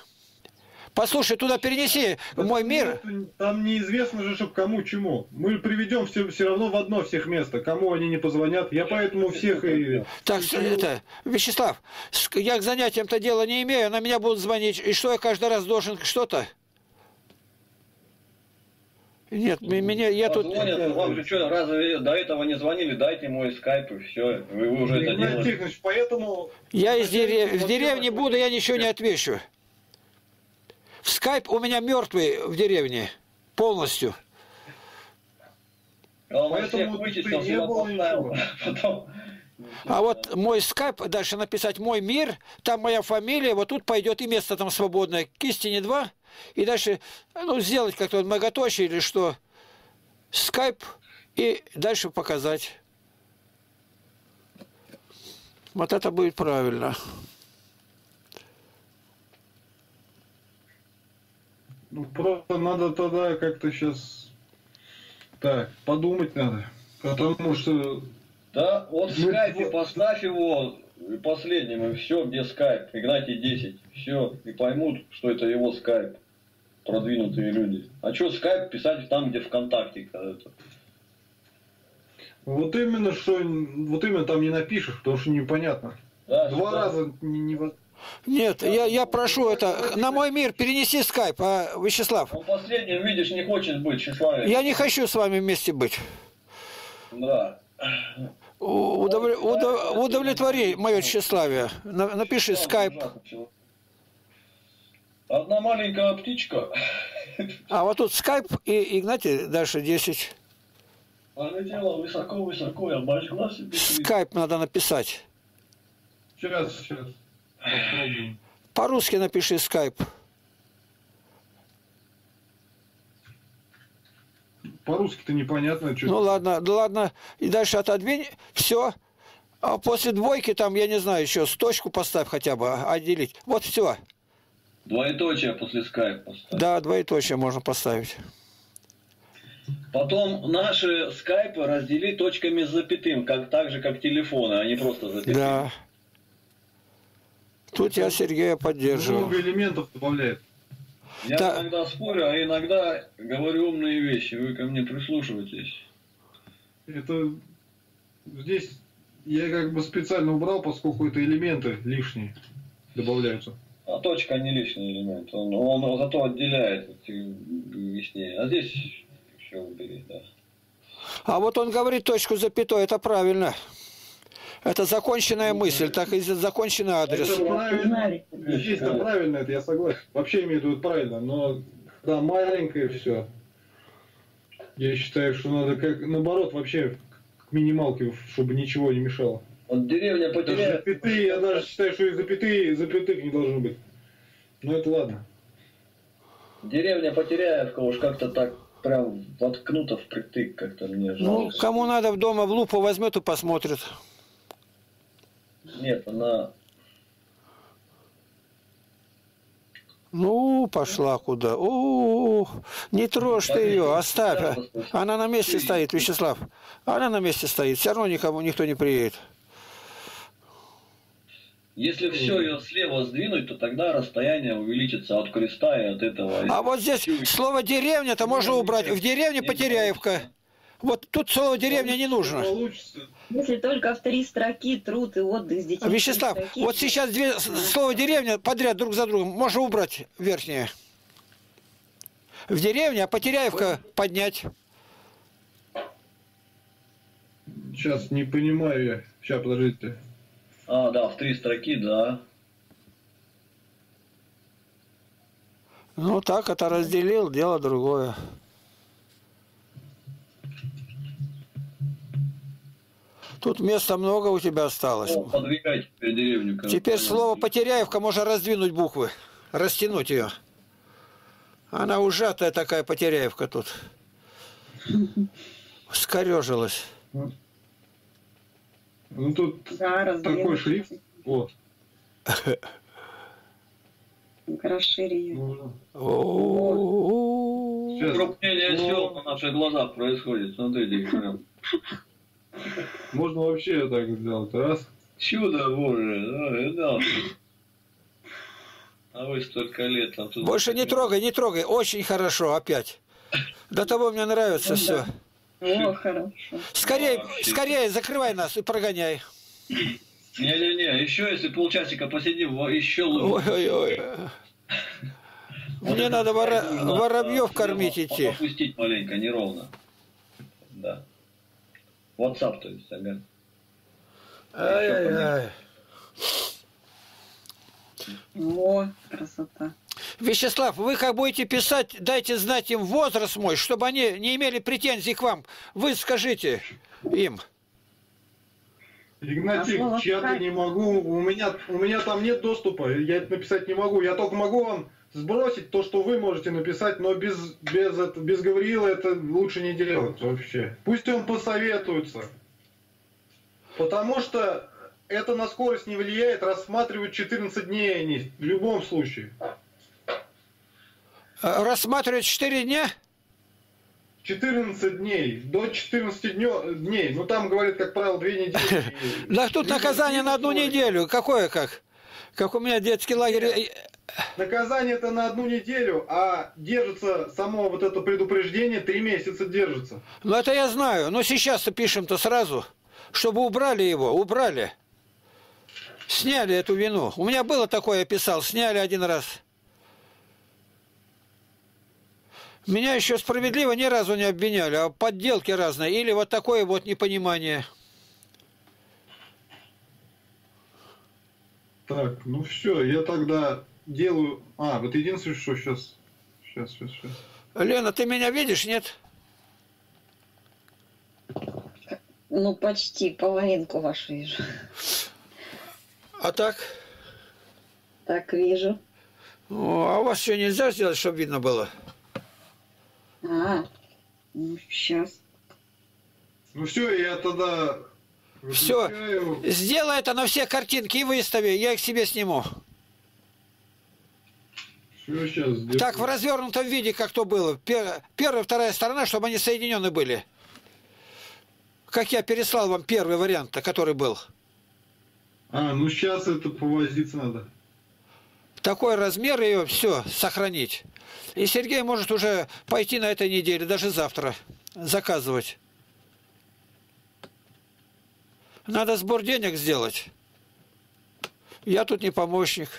Послушай, туда перенеси мой мир. Это- Там неизвестно же, чтоб кому чему. Мы приведем все, все равно в одно всех место. Кому они не позвонят. Я поэтому всех и... Так, с- это, Вячеслав, я к занятиям-то дела не имею, на меня будут звонить. И что я каждый раз должен что-то? Нет, м- меня, я тут... Позвонят, вам же что, разве до этого не звонили, дайте мой скайп и все. Вы, вы уже это Игнатий делаете. Поэтому... Я из дерев... в деревне буду, я ничего не отвечу. В скайп у меня мертвый в деревне. Полностью. Он Поэтому не было ничего. (laughs) Потом... А вот мой скайп, дальше написать «Мой мир», там моя фамилия, вот тут пойдет и место там свободное, к истине 2, и дальше, ну, сделать как-то вот многоточие или что, скайп, и дальше показать. Вот это будет правильно. Ну, просто надо тогда как-то сейчас... Так, подумать надо. Потому что... Да, вот в скайпе вот. поставь его последним, и все, где скайп, Игнатий 10, все, и поймут, что это его скайп, продвинутые люди. А что скайп писать там, где ВКонтакте? когда-то? Вот именно, что... Вот именно там не напишешь, потому что непонятно. Да, Два сюда. раза не... не... Нет, я, я прошу это, на мой мир перенеси скайп, а, Вячеслав, Он последним, видишь, не хочет быть тщеславием. я не хочу с вами вместе быть. Да. У- удовле- удов- удовлетвори мое тщеславие. На- Напиши скайп. Одна маленькая птичка А вот тут скайп и Игнатий дальше 10. полетела высоко-высоко и обожгла себе. Скайп надо написать. Сейчас, сейчас. Попробуем. По-русски напиши скайп. По-русски-то непонятно, что... Ну ладно, да ладно. И дальше отодвинь. Все. А после двойки там, я не знаю, еще с точку поставь хотя бы, а, отделить. Вот все. Двоеточие после скайпа поставь. Да, двоеточие можно поставить. Потом наши скайпы разделить точками с запятым, как, так же, как телефоны, а не просто запятым. Да. Тут я Сергея поддерживаю. Много элементов добавляет. Я Да. иногда спорю, а иногда говорю умные вещи. Вы ко мне прислушивайтесь. Это здесь я как бы специально убрал, поскольку это элементы лишние добавляются. А точка не лишний элемент. Он, он зато отделяет эти яснее. А здесь все убери, да. А вот он говорит точку запятой, это правильно. Это законченная мысль, так и законченный адрес. Это правильно. Здесь-то правильно, это я согласен. Вообще имею в виду правильно, но да, маленькое все. Я считаю, что надо как наоборот вообще к минималке, чтобы ничего не мешало. Вот деревня Даже потеряет. запятые, я даже считаю, что и запятые, запятых не должно быть. Ну это ладно. Деревня Потеряевка уж как-то так прям воткнуто впритык как-то мне Ну, жалко. кому надо в дома в лупу возьмет и посмотрит. Нет, она... Ну, пошла куда. О, не трожь ты ее, оставь. Она на месте стоит, Вячеслав. Она на месте стоит. Все равно никому никто не приедет. Если все ее слева сдвинуть, то тогда расстояние увеличится от креста и от этого. А вот здесь слово деревня-то можно убрать. В деревне Потеряевка. Вот тут слово деревня не нужно. Получится. Если только в три строки труд и отдых с детьми. Вячеслав, строки. вот сейчас две с- слово деревня подряд друг за другом. Можно убрать верхнее. В деревне, а Потеряевка поднять. Сейчас не понимаю я. Сейчас, подождите. А, да, в три строки, да. Ну так, это разделил, дело другое. Тут места много у тебя осталось. О, подвигай теперь деревню. Теперь слово Потеряевка можно раздвинуть буквы, растянуть ее. Она ужатая такая Потеряевка тут. Скорежилась. Ну тут Да, раздвинуть. такой шрифт. Вот. Расшири ее. Сейчас. Укрупнение сел на наших глазах происходит. Смотрите, прям. Можно вообще так сделать. Раз. Чудо боже. Да, да. А вы столько лет там тут... Больше не трогай, не трогай. Очень хорошо опять. До того мне нравится Ну все. О, хорошо. Скорее, скорее закрывай нас и прогоняй. Не-не-не, еще если полчасика посидим, еще лучше. Ой-ой-ой. Мне надо воробьев кормить идти. Опустить маленько, неровно. Да. WhatsApp, то есть, ага. Ай-яй-яй. О, красота. Вячеслав, вы как будете писать, дайте знать им возраст мой, чтобы они не имели претензий к вам. Вы скажите им. Игнатий, А чья-то «край»? не могу. У меня, у меня там нет доступа. Я это написать не могу. Я только могу вам сбросить то, что вы можете написать, но без, без, без Гавриила это лучше не делать вообще. Пусть он посоветуется. Потому что это на скорость не влияет, рассматривают 14 дней они, в любом случае. Э, Рассматривать 4 дня? 14 дней, до 14 днё- дней. Ну там говорят, как правило, две недели. (laughs) Да тут наказание на одну неделю. Какое как? Как у меня детский лагерь. Наказание это на одну неделю, а держится само вот это предупреждение три месяца держится. Ну это я знаю. Но сейчас-то пишем-то сразу. Чтобы убрали его. Убрали. Сняли эту вину. У меня было такое, я писал. Сняли один раз. Меня еще справедливо ни разу не обвиняли, а подделки разные. Или вот такое вот непонимание. Так, ну все, я тогда делаю. А, вот единственное, что сейчас. Сейчас, сейчас, сейчас. Лена, ты меня видишь, нет? Ну, почти половинку вашу вижу. А так? Так вижу. О, а у вас что, нельзя сделать, чтобы видно было? А, ну, сейчас. Ну все, я тогда. Выключаю. Сделай это на все картинки и выстави, я их себе сниму. Все, сейчас сделаю. Так, в развернутом виде, как то было. Пер- Первая, вторая сторона, чтобы они соединены были. Как я переслал вам первый вариант, который был. А, ну сейчас это повозиться надо. Такой размер ее все сохранить. И Сергей может уже пойти на этой неделе, даже завтра, заказывать. Надо сбор денег сделать. Я тут не помощник.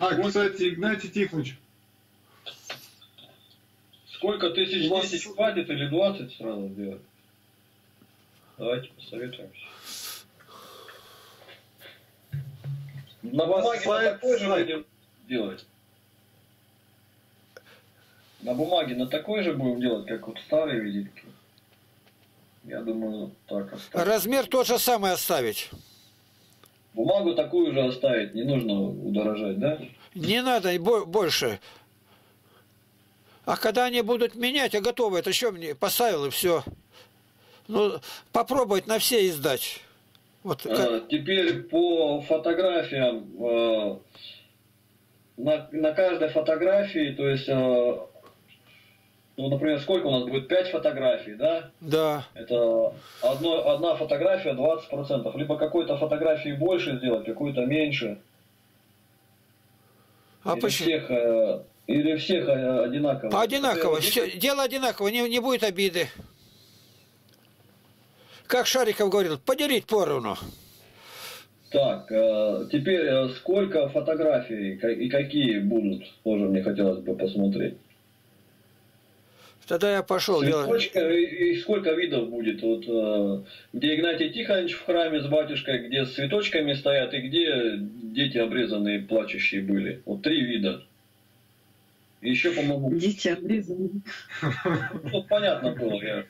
А, кстати, Игнатий Тихонович, Сколько тысяч У вас- тысяч хватит или 20 сразу делать? Давайте посоветуемся. На вас бумаге на такой же сайт. будем делать. На бумаге на такой же будем делать, как вот старые визитки. Я думаю, так оставить. Размер тот же самый оставить. Бумагу такую же оставить, не нужно удорожать, да? Не надо бо- больше. А когда они будут менять, а готовы, это что мне поставил и все. Ну, попробовать на все издать. Вот как- А, Теперь по фотографиям. э, На, на каждой фотографии, то есть, э, ну, например, сколько у нас будет? 5 фотографий, да? да. Это одно, одна фотография 20%. Либо какой-то фотографии больше сделать, какой-то меньше. А или почему? Всех, э, или всех э, одинаково. Одинаково. Всё- дело одинаково, не, не будет обиды. Как Шариков говорил, поделить поровну. Так, э, теперь сколько фотографий и какие будут, тоже мне хотелось бы посмотреть. Тогда я пошел делать. Цветочка и, и сколько видов будет? Вот, э, где Игнатий Тихонович в храме с батюшкой, где с цветочками стоят, и где дети обрезанные, плачущие были. Вот три вида. Еще, по-моему, Дети обрезаны. ну, понятно было. Я...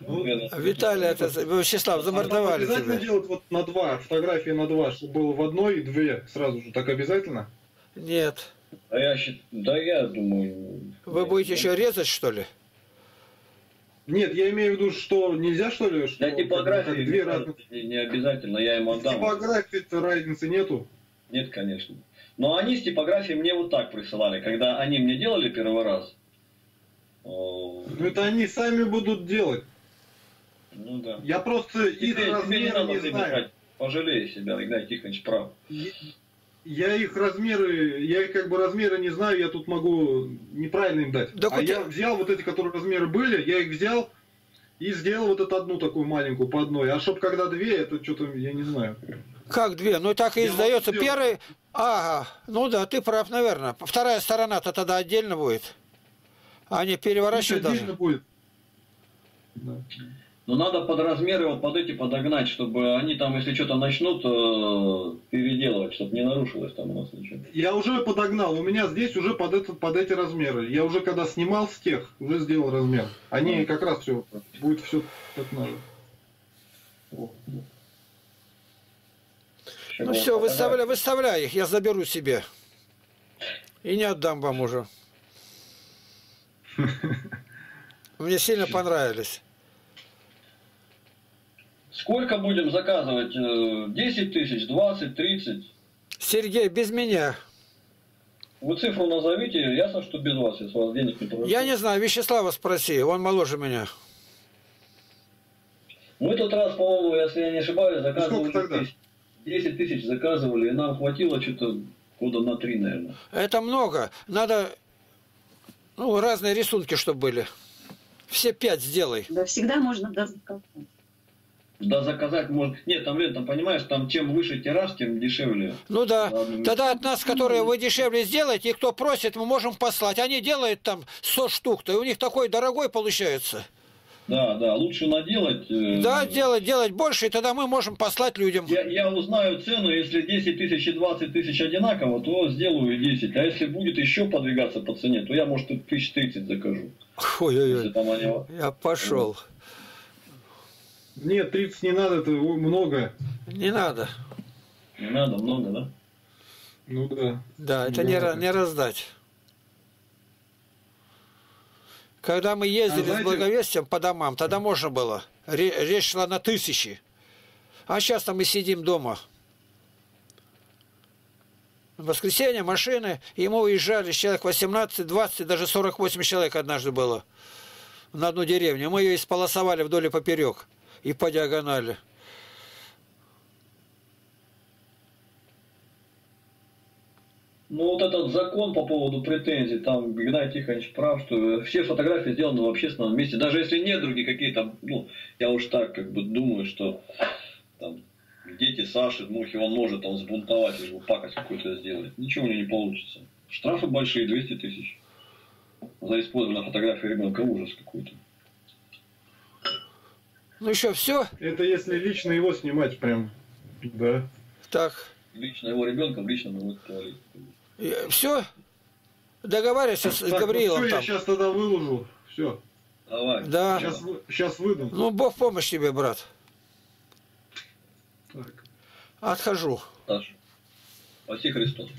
Ну, Виталий, это, Вячеслав, А замордовали обязательно тебя. делать вот на два, фотографии на два, чтобы было в одной и две сразу же. Так обязательно? Нет. А я да я думаю... Вы будете еще резать, что ли? Нет, я имею в виду, что нельзя, что ли, что Для типографии две разных... не, обязательно, я им отдам. Типографии-то разницы нету. Нет, конечно. Но они с типографией мне вот так присылали, когда они мне делали первый раз. О, Ну это они сами будут делать. Ну да. Я просто их Тебе, тебе не знаю. Пожалей себя, Игнатий Тихонович прав. Я- их размеры, я их как бы размеры не знаю, я тут могу неправильно им дать. Да а хоть- я взял вот эти, которые размеры были, я их взял и сделал вот эту одну такую маленькую по одной. А чтоб когда две, это что-то, я не знаю. Как две? Ну так и Я издается. Первый... Ага, ну да, ты прав, наверное. Вторая сторона-то тогда отдельно будет. Они переворачивать Отдельно должны. будет. Да. Но надо под размеры вот под эти подогнать, чтобы они там, если что-то начнут э, переделывать, чтобы не нарушилось там у нас ничего. Я уже подогнал, у меня здесь уже под, этот, под эти размеры. Я уже когда снимал с тех, уже сделал размер. Они как раз все, будет все как надо. Ну все, выставляй, выставляй их, я заберу себе. И не отдам вам уже. (laughs) Мне сильно понравились. Сколько будем заказывать? Э, 10 тысяч, 20, 30? Сергей, без меня. Вы цифру назовите, ясно, что без вас, если у вас денег не прошу. Я не знаю, Вячеслава спроси, он моложе меня. Мы тот раз, по-моему, если я не ошибаюсь, заказывали Сколько тогда? 10 10 тысяч заказывали, и нам хватило что-то года на три, наверное. Это много. Надо ну, разные рисунки, чтобы были. Все пять сделай. Да всегда можно дозаказать. Да, заказать можно. Нет, там, Лен, там понимаешь, там чем выше тираж, тем дешевле. Ну да. Ладно. Тогда от нас, которые вы дешевле сделаете, и кто просит, мы можем послать. Они делают там 100 штук-то, и у них такой дорогой получается. Да, да, лучше наделать. э, Да, делать, делать больше, и тогда мы можем послать людям. Я, я узнаю цену, если 10 тысяч и 20 тысяч одинаково, то сделаю 10. А если будет еще подвигаться по цене, то я, может, тысяч 30 закажу. Ой-ой-ой, я пошел. Нет, 30 не надо, это много. Не надо. Не надо, много, да? Ну да. Да, это не, не раздать. Когда мы ездили А знаете- с благовестием по домам, тогда можно было. Ре- Речь шла на тысячи. А сейчас-то мы сидим дома. В воскресенье машины, и мы уезжали, человек 18, 20, даже 48 человек однажды было на одну деревню. Мы ее исполосовали вдоль и поперек и по диагонали. Ну, вот этот закон по поводу претензий, там Игнатий Тихонович прав, что все фотографии сделаны в общественном месте. Даже если нет другие какие-то, ну, я уж так как бы думаю, что там дети Саши, Мухи, он может там сбунтовать, бы пакость какую-то сделать. Ничего у него не получится. Штрафы большие, 200 тысяч. За использование фотографии ребенка ужас какой-то. Ну еще все? Это если лично его снимать прям. Да. Так. Лично его ребенка в личном его туалете. Все? Договаривайся с Так, Гавриилом ну все, там. я сейчас тогда выложу. Все. Давай. Да. Сейчас, сейчас выдам. Ну, Бог помощь тебе, брат. Так. Отхожу. Саша. Спаси Христос.